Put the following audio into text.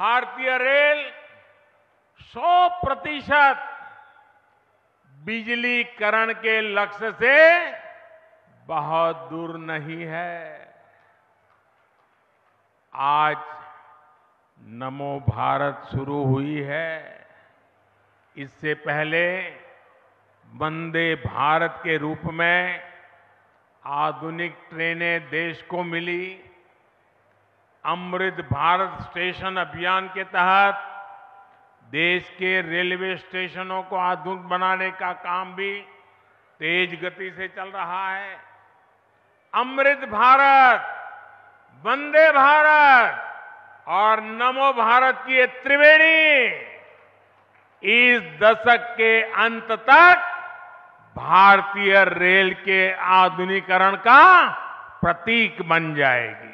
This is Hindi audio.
भारतीय रेल 100 प्रतिशत बिजलीकरण के लक्ष्य से बहुत दूर नहीं है। आज नमो भारत शुरू हुई है। इससे पहले वंदे भारत के रूप में आधुनिक ट्रेनें देश को मिली। अमृत भारत स्टेशन अभियान के तहत देश के रेलवे स्टेशनों को आधुनिक बनाने का काम भी तेज गति से चल रहा है। अमृत भारत, वंदे भारत और नमो भारत की ये त्रिवेणी इस दशक के अंत तक भारतीय रेल के आधुनिकरण का प्रतीक बन जाएगी।